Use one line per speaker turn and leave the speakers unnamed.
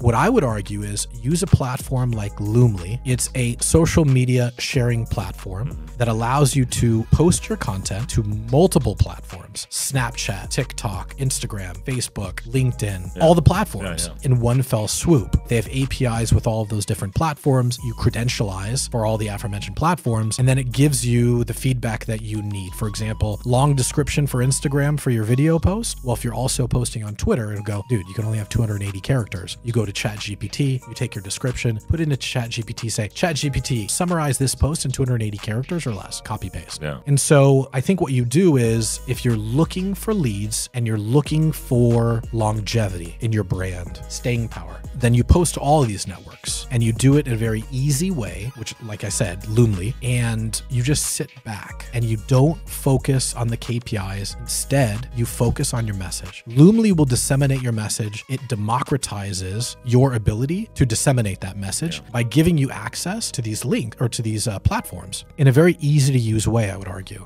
what I would argue is use a platform like Loomly. It's a social media sharing platform mm-hmm. that allows you to post your content to multiple platforms Snapchat, TikTok, Instagram, Facebook, LinkedIn, all the platforms
Yeah, yeah.
in one fell swoop. They have APIs with all of those different platforms. You credentialize for all the aforementioned platforms, and then it gives you the feedback that you need. For example, long description for Instagram for your video post. Well, if you're also posting on Twitter, it'll go, dude, you can only have 280 characters. You go to ChatGPT, you take your description, put it into ChatGPT, say, ChatGPT, summarize this post in 280 characters or less, copy paste.
Yeah.
And so I think what you do is if you're looking for leads and you're looking for longevity in your brand, staying power, then you post to all of these networks and you do it in a very easy way, which, like I said, Loomly, and you just sit back and you don't focus on the KPIs. Instead, you focus on your message. Loomly will disseminate your message. It democratizes your ability to disseminate that message by giving you access to these links or to these uh, platforms in a very easy to use way, I would argue.